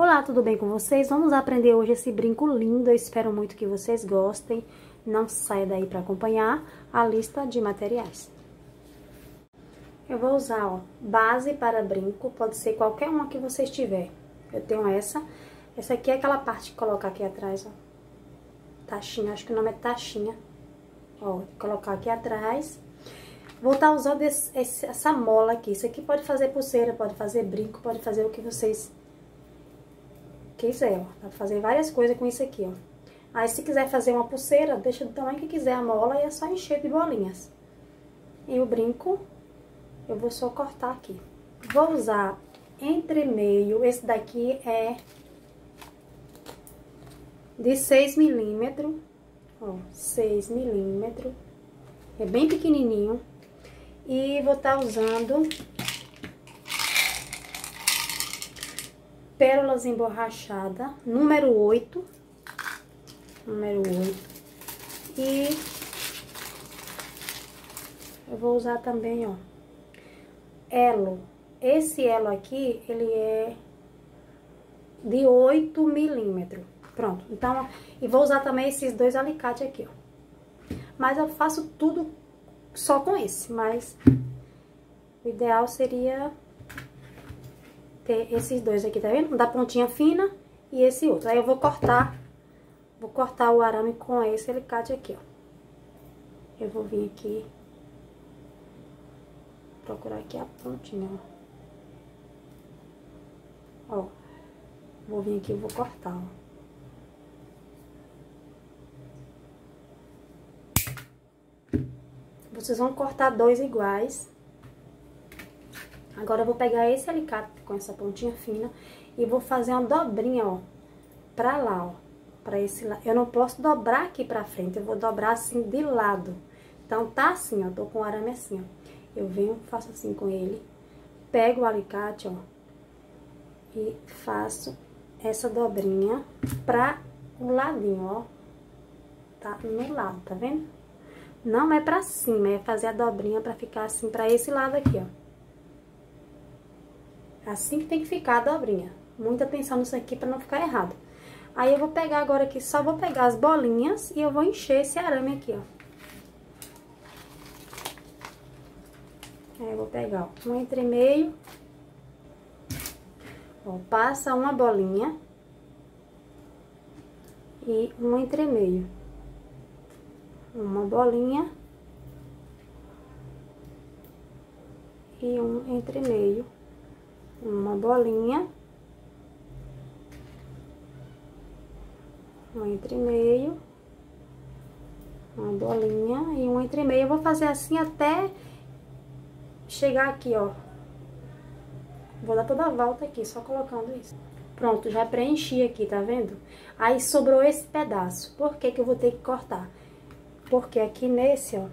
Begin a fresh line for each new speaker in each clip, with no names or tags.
Olá, tudo bem com vocês? Vamos aprender hoje esse brinco lindo, eu espero muito que vocês gostem. Não saia daí para acompanhar a lista de materiais. Eu vou usar, ó, base para brinco, pode ser qualquer uma que vocês tiver. Eu tenho essa, essa aqui é aquela parte que colocar aqui atrás, ó. Taxinha, acho que o nome é taxinha. Ó, colocar aqui atrás. Vou estar tá usando esse, essa mola aqui. Isso aqui pode fazer pulseira, pode fazer brinco, pode fazer o que vocês quiser, ó. Dá pra fazer várias coisas com isso aqui, ó. Aí, se quiser fazer uma pulseira, deixa do tamanho que quiser a mola e é só encher de bolinhas. E o brinco, eu vou só cortar aqui. Vou usar entre meio, esse daqui é de 6 milímetros, ó, 6 milímetros, é bem pequenininho. E vou estar tá usando pérolas emborrachadas, número 8. Número 8. E eu vou usar também, ó, elo. Esse elo aqui, ele é de 8 milímetros. Pronto, então, e vou usar também esses dois alicates aqui, ó. Mas eu faço tudo só com esse, mas o ideal seria ter esses dois aqui, tá vendo? Da pontinha fina e esse outro. Aí eu vou cortar, vou cortar o arame com esse alicate aqui, ó. Eu vou vir aqui, procurar aqui a pontinha, ó. Ó, vou vir aqui e vou cortar, ó. Vocês vão cortar dois iguais. Agora, eu vou pegar esse alicate com essa pontinha fina e vou fazer uma dobrinha, ó, pra lá, ó, pra esse lado. Eu não posso dobrar aqui pra frente, eu vou dobrar assim de lado. Então, tá assim, ó, tô com o arame assim, ó. Eu venho, faço assim com ele, pego o alicate, ó, e faço essa dobrinha pra o ladinho, ó. Tá no lado, tá vendo? Não é pra cima, é fazer a dobrinha pra ficar assim pra esse lado aqui, ó. Assim que tem que ficar a dobrinha. Muita atenção nisso aqui para não ficar errado. Aí eu vou pegar agora aqui, só vou pegar as bolinhas e eu vou encher esse arame aqui, ó. Aí eu vou pegar, ó, um entre meio. Ó, passa uma bolinha. E um entre meio. Uma bolinha. E um entre meio uma bolinha, um entre meio, uma bolinha e um entre meio. Eu vou fazer assim até chegar aqui, ó. Vou dar toda a volta aqui, só colocando isso. Pronto, já preenchi aqui, tá vendo? Aí sobrou esse pedaço. Por que que eu vou ter que cortar? Porque aqui nesse, ó,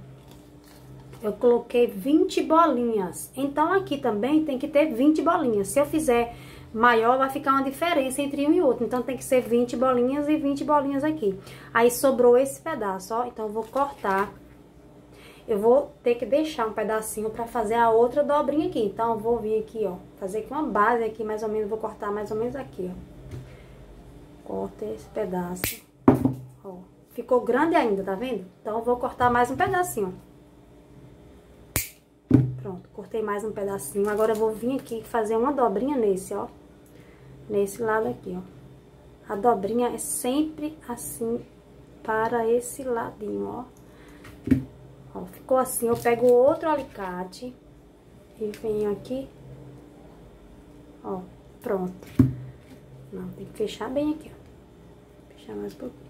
eu coloquei 20 bolinhas. Então, aqui também tem que ter 20 bolinhas. Se eu fizer maior, vai ficar uma diferença entre um e outro. Então, tem que ser 20 bolinhas e 20 bolinhas aqui. Aí, sobrou esse pedaço, ó. Então, eu vou cortar. Eu vou ter que deixar um pedacinho pra fazer a outra dobrinha aqui. Então, eu vou vir aqui, ó. Fazer aqui uma base aqui, mais ou menos. Vou cortar mais ou menos aqui, ó. Corta esse pedaço. Ó. Ficou grande ainda, tá vendo? Então, eu vou cortar mais um pedacinho, ó. Cortei mais um pedacinho. Agora eu vou vir aqui fazer uma dobrinha nesse, ó. Nesse lado aqui, ó. A dobrinha é sempre assim para esse ladinho, ó. Ó, ficou assim. Eu pego outro alicate e venho aqui. Ó, pronto. Não, tem que fechar bem aqui, ó. Fechar mais um pouquinho.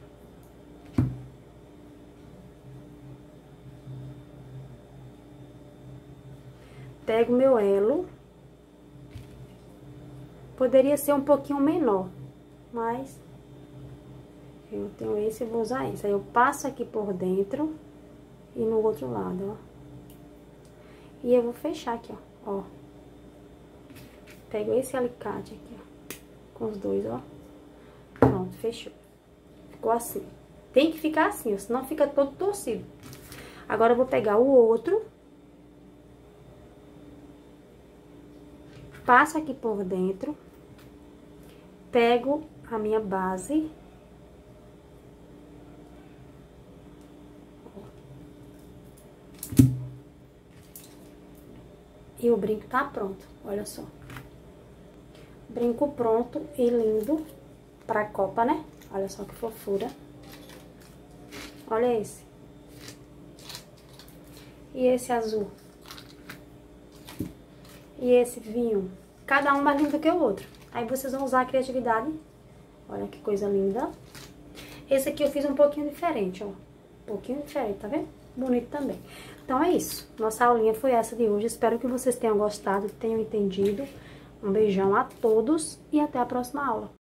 Pego meu elo. Poderia ser um pouquinho menor, mas eu tenho esse e vou usar esse. Aí eu passo aqui por dentro e no outro lado, ó. E eu vou fechar aqui, ó, ó. Pego esse alicate aqui, ó, com os dois, ó. Pronto, fechou. Ficou assim. Tem que ficar assim, ó, senão fica todo torcido. Agora eu vou pegar o outro passo aqui por dentro, pego a minha base. E o brinco tá pronto, olha só. Brinco pronto e lindo pra copa, né? Olha só que fofura. Olha esse. E esse azul. E esse vinho. Cada um mais lindo que o outro. Aí vocês vão usar a criatividade. Olha que coisa linda. Esse aqui eu fiz um pouquinho diferente, ó. Um pouquinho diferente, tá vendo? Bonito também. Então é isso. Nossa aulinha foi essa de hoje. Espero que vocês tenham gostado, tenham entendido. Um beijão a todos e até a próxima aula.